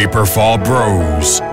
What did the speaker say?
Paper Fall Bros.